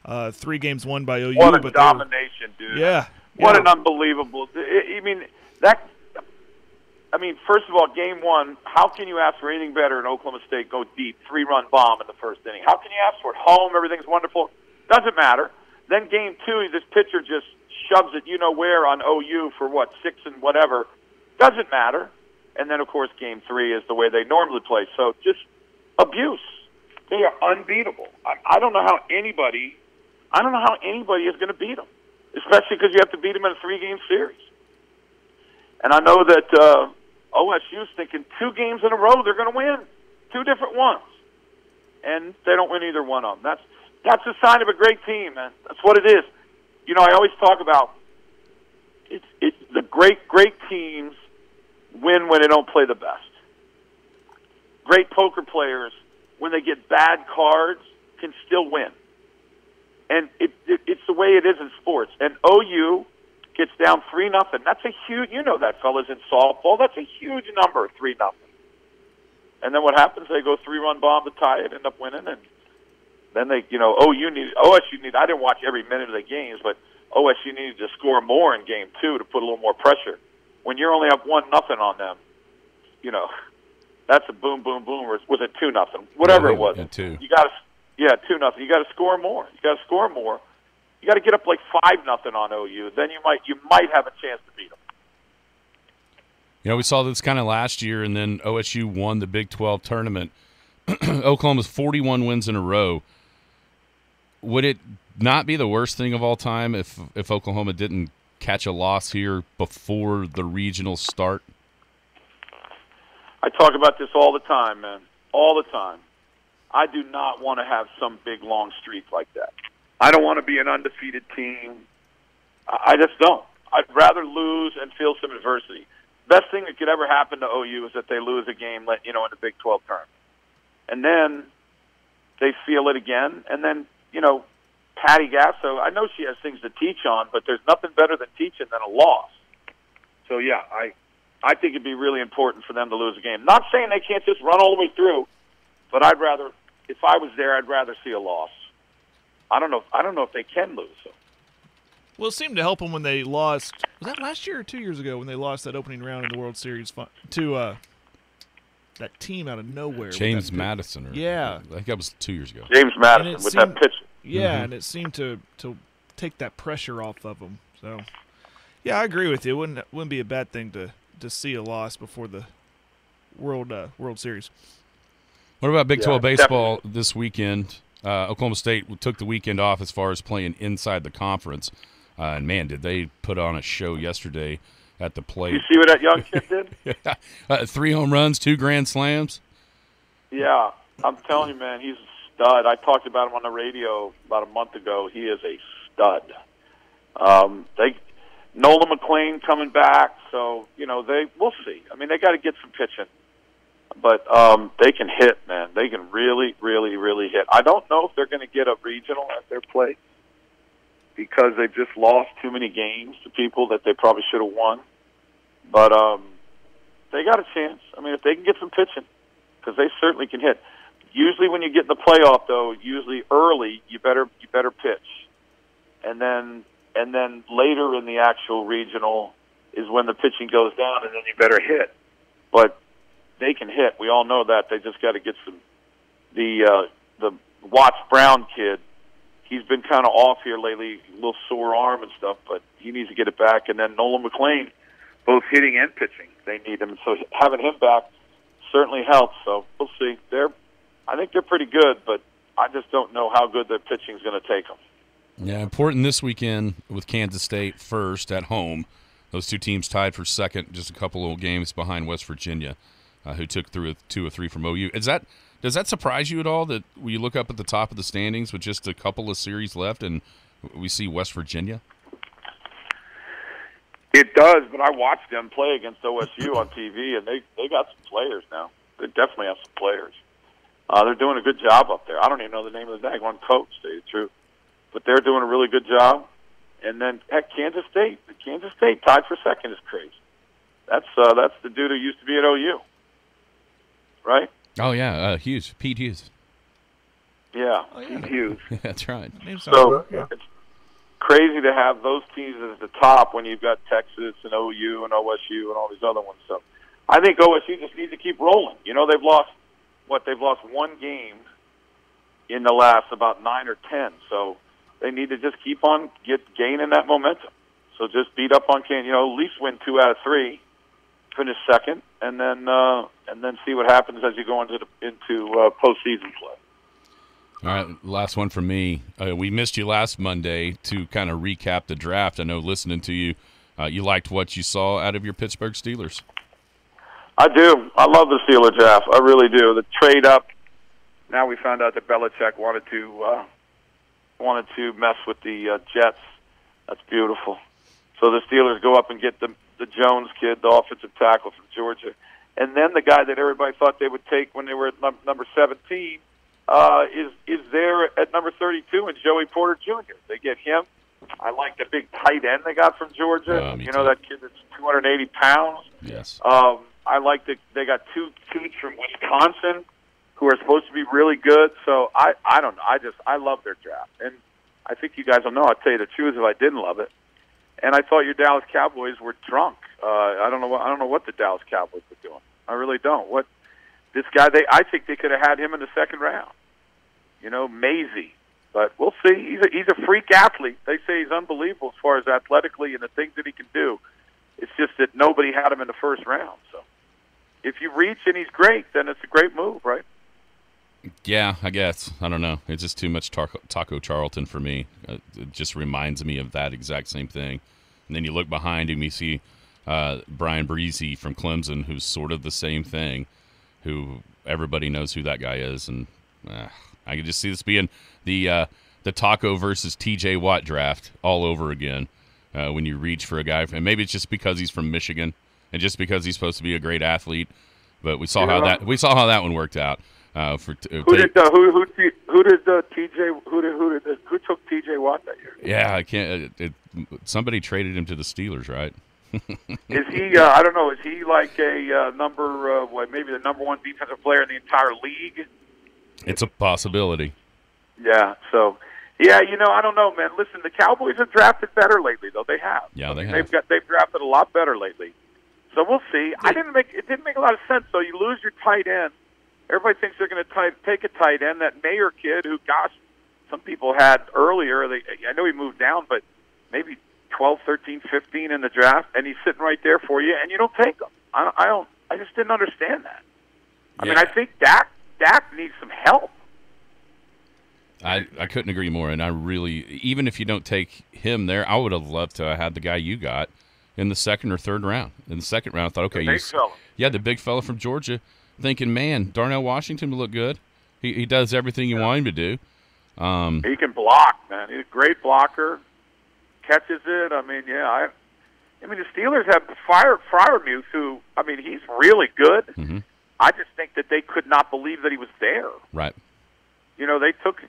Uh, three games won by OU, What a they were- domination, dude! yeah, What yeah. an unbelievable. I mean that. I mean, first of all, game one. How can you ask for anything better in Oklahoma State? Go deep, three-run bomb in the first inning. How can you ask for it? Home, everything's wonderful. Doesn't matter. Then game two, this pitcher just shoves it, you know where, on OU for what six and whatever. Doesn't matter. And then of course game three is the way they normally play. So just abuse. They are unbeatable. I, I don't know how anybody. I don't know how anybody is going to beat them, especially because you have to beat them in a three-game series. And I know that uh, OSU's thinking two games in a row they're going to win, two different ones, and they don't win either one of them. That's that's a sign of a great team, man. That's what it is. You know, I always talk about it's it's the great great teams win when they don't play the best. Great poker players, when they get bad cards, can still win. And it, it it's the way it is in sports. And OU gets down three nothing. That's a huge. You know that, fellas, in softball. That's a huge number, three nothing. And then what happens? They go three run bomb to tie it, end up winning, and then they, you know, oh, OU need OSU need. I didn't watch every minute of the games, but OSU needed to score more in game two to put a little more pressure. When you're only up one nothing on them, you know, that's a boom, boom, boom. Was it two nothing? Whatever Yeah, it was. two. You got to, yeah, two nothing. You got to score more. You got to score more. You got to get up like five nothing on OU. Then you might you might have a chance to beat them. You know, we saw this kind of last year, and then OSU won the Big 12 tournament. Oklahoma's 41 wins in a row. Would it not be the worst thing of all time if if Oklahoma didn't catch a loss here before the regional start? I talk about this all the time, man. All the time. I do not want to have some big long streak like that. I don't want to be an undefeated team. I just don't. I'd rather lose and feel some adversity. Best thing that could ever happen to OU is that they lose a game, let you know, in the Big 12 tournament, and then they feel it again, and then you know, Patty Gasso. I know she has things to teach on, but there's nothing better than teaching than a loss. So yeah, I I think it'd be really important for them to lose a game. Not saying they can't just run all the way through, but I'd rather, if I was there, I'd rather see a loss. I don't know. I don't know if they can lose. So. Well, it seemed to help them when they lost. Was that last year or two years ago when they lost that opening round in the World Series to uh, that team out of nowhere? James Madison. Or, Yeah. I think that was two years ago. James Madison with seemed- that pitch. Yeah, and it seemed to to take that pressure off of them. So, yeah, I agree with you. It wouldn't wouldn't be a bad thing to to see a loss before the World uh, World Series. What about Big Yeah, 12 baseball this weekend? Uh, Oklahoma State took the weekend off as far as playing inside the conference. Uh, and man, did they put on a show yesterday at the plate. You see what that young kid did? uh, three home runs, two grand slams. Yeah, I'm telling you, man, he's a stud. I talked about him on the radio about a month ago. He is a stud. Um, they Nolan McLean coming back, so you know they we'll see. I mean, they got to get some pitching, but um, they can hit, man. They can really, really, really hit. I don't know if they're going to get a regional at their place because they've just lost too many games to people that they probably should have won. But um, they got a chance. I mean, if they can get some pitching, because they certainly can hit. Usually, when you get in the playoff, though, usually early, you better you better pitch, and then and then later in the actual regional is when the pitching goes down, and then you better hit. But they can hit. We all know that. They just got to get some. The uh, the Watts Brown kid, he's been kind of off here lately, a little sore arm and stuff, but he needs to get it back. And then Nolan McLean, both hitting and pitching, they need him. So having him back certainly helps. So we'll see. They're, I think they're pretty good, but I just don't know how good their pitching is going to take them. Yeah, important this weekend with Kansas State first at home. Those two teams tied for second, just a couple of games behind West Virginia, uh, who took through two or three from OU. Is that does that surprise you at all that we look up at the top of the standings with just a couple of series left and we see West Virginia? It does, but I watched them play against OSU on TV, and they they got some players now. They definitely have some players. Uh, they're doing a good job up there. I don't even know the name of the daggone coach, to tell you the truth, but they're doing a really good job. And then heck, Kansas State, Kansas State tied for second is crazy. That's uh, that's the dude who used to be at OU, right? Oh yeah, uh, Hughes, Pete Hughes. Yeah, Oh, yeah. Pete Hughes. That's right. Name sounds So familiar. it's crazy to have those teams at the top when you've got Texas and OU and OSU and all these other ones. So I think OSU just needs to keep rolling. You know, they've lost what they've lost one game in the last about nine or ten. So they need to just keep on get gaining that momentum. So just beat up on Can. You know, at least win two out of three, finish second, and then uh, and then see what happens as you go into the, into uh, postseason play. All right, last one from me. Uh, we missed you last Monday to kind of recap the draft. I know listening to you, uh, you liked what you saw out of your Pittsburgh Steelers. I do. I love the Steeler draft. I really do. The trade up. Now we found out that Belichick wanted to uh, wanted to mess with the uh, Jets. That's beautiful. So the Steelers go up and get the the Jones kid, the offensive tackle from Georgia, and then the guy that everybody thought they would take when they were at num- number seventeen uh, is is there at number thirty-two, and Joey Porter Jr. They get him. I like the big tight end they got from Georgia. Uh, you know too. that kid that's two hundred eighty pounds. Yes. Um, I like that they got two kids from Wisconsin who are supposed to be really good. So I, I don't know. I just I love their draft, and I think you guys will know. I'll tell you the truth if I didn't love it. And I thought your Dallas Cowboys were drunk. Uh, I don't know. What, I don't know what the Dallas Cowboys were doing. I really don't. What this guy? They I think they could have had him in the second round. You know, Mazi. But we'll see. He's a, he's a freak athlete. They say he's unbelievable as far as athletically and the things that he can do. It's just that nobody had him in the first round. So if you reach and he's great, then it's a great move, right? Yeah, I guess. I don't know. It's just too much Taco, taco Charlton for me. Uh, it just reminds me of that exact same thing. And then you look behind him, you see uh, Bryan Bresee from Clemson, who's sort of the same thing, who everybody knows who that guy is. And uh, I can just see this being the uh, the Taco versus TJ Watt draft all over again uh, when you reach for a guy. And maybe it's just because he's from Michigan and just because he's supposed to be a great athlete. But we saw how that we saw how that one worked out. Uh, for t- Who did uh, who who T- who did uh, TJ who did who did who took TJ Watt that year? Yeah, I can't. It, it, somebody traded him to the Steelers, right? Is he? Uh, I don't know. Is he like a uh, number? Uh, what, maybe the number one defensive player in the entire league? It's a possibility. Yeah. So, yeah, you know, I don't know, man. Listen, the Cowboys have drafted better lately, though. They have. Yeah, they I mean, have. They've got they've drafted a lot better lately. So we'll see. I didn't make it didn't make a lot of sense though. You lose your tight end. Everybody thinks they're going to take a tight end. That Mayer kid, who, gosh, some people had earlier. They, I know he moved down, but maybe 12, 13, 15 in the draft, and he's sitting right there for you, and you don't take him. I, I don't. I just didn't understand that. I mean, I think Dak Dak needs some help. I, I couldn't agree more. And I really, even if you don't take him there, I would have loved to have had the guy you got in the second or third round. In the second round, I thought, okay, The you, big fella. yeah, the big fella from Georgia, thinking, man, Darnell Washington would look good. He, he does everything you want him to do. Um, He can block, man. He's a great blocker. Catches it. I mean, yeah. I, I mean, the Steelers have fired Freiermuth, who I mean, he's really good. Mhm. I just think that they could not believe that he was there. right. You know, they took.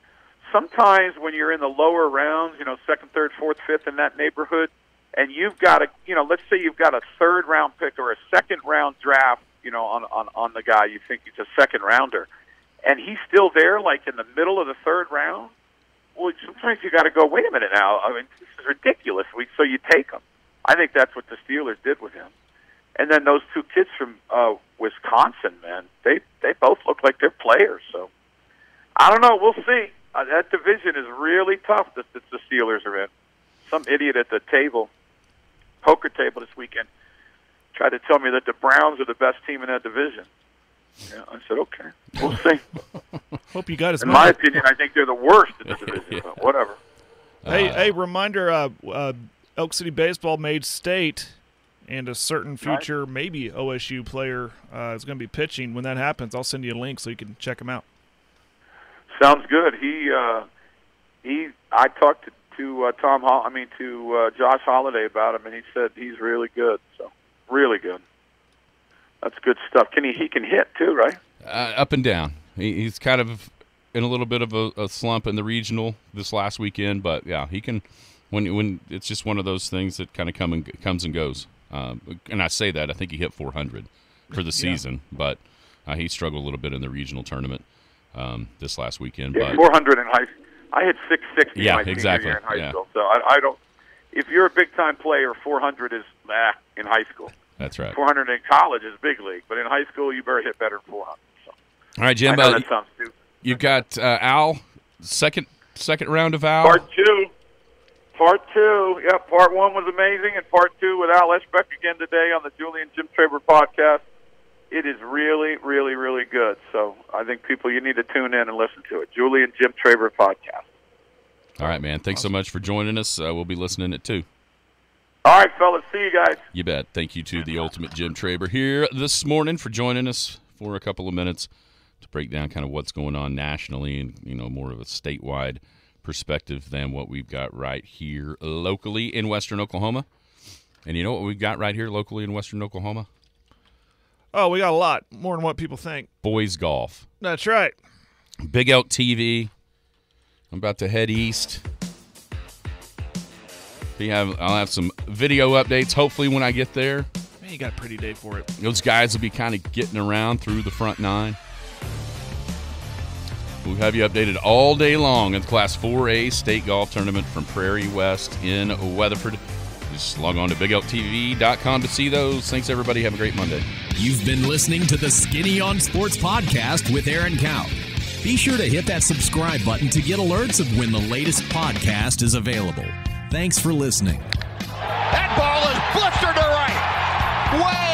Sometimes when you're in the lower rounds, you know, second, third, fourth, fifth in that neighborhood, and you've got a, you know, let's say you've got a third round pick or a second round draft, you know, on on on the guy you think he's a second rounder, and he's still there, like in the middle of the third round. Well, sometimes you got to go. Wait a minute now. I mean, this is ridiculous. We so you take him. I think that's what the Steelers did with him. And then those two kids from uh, Wisconsin, man, they they both look like they're players. So I don't know. We'll see. Uh, that division is really tough that, that the Steelers are in. Some idiot at the table, poker table this weekend, tried to tell me that the Browns are the best team in that division. Yeah, I said, okay, we'll see. Hope you got his In my opinion, I think they're the worst in the division, but whatever. Hey, hey, reminder: uh, uh, Elk City baseball made state, and a certain future maybe OSU player uh, is going to be pitching. When that happens, I'll send you a link so you can check him out. Sounds good. He uh, he. I talked to, to uh, Tom. Hol- I mean to uh, Josh Holliday about him, and he said he's really good. So really good. That's good stuff. Can he? He can hit too, right? Uh, up and down. He, he's kind of in a little bit of a, a slump in the regional this last weekend, but yeah, he can. When when it's just one of those things that kind of come and comes and goes. Um, and I say that I think he hit 400 for the season, but uh, he struggled a little bit in the regional tournament um, this last weekend. Yeah, but 400 in high. I hit 660 Yeah, my senior exactly. year in high Yeah. school. So I, I don't. If you're a big time player, 400 is nah in high school. That's right. 400 in college is big league, but in high school you better hit better than 400. So All right, I Jim. Uh, that sounds stupid. you've got uh, Al second second round of Al. Part two. Part two. Yep, part one was amazing, and part two with Al Eschbach again today on the Julian Jim Traber podcast. It is really, really, really good. So I think people, you need to tune in and listen to it. Julian Jim Traber podcast. All right, man. Thanks so much for joining us. Uh, we'll be listening it too. All right, fellas. See you guys. You bet. Thank you to the ultimate Jim Traber here this morning for joining us for a couple of minutes to break down kind of what's going on nationally and you know more of a statewide perspective than what we've got right here locally in Western Oklahoma. And you know what we've got right here locally in Western Oklahoma? Oh, we got a lot more than what people think. Boys golf. That's right. Big Elk TV. I'm about to head east. We have, I'll have some video updates hopefully when I get there. Man, you got a pretty day for it. Those guys will be kind of getting around through the front nine. We'll have you updated all day long in the Class 4A state golf tournament from Prairie West in Weatherford. Just log on to BigElkTV.com to see those. Thanks, everybody. Have a great Monday. You've been listening to the Skinny on Sports podcast with Aaron Cow. Be sure to hit that subscribe button to get alerts of when the latest podcast is available. Thanks for listening. That ball is blistered to right. Way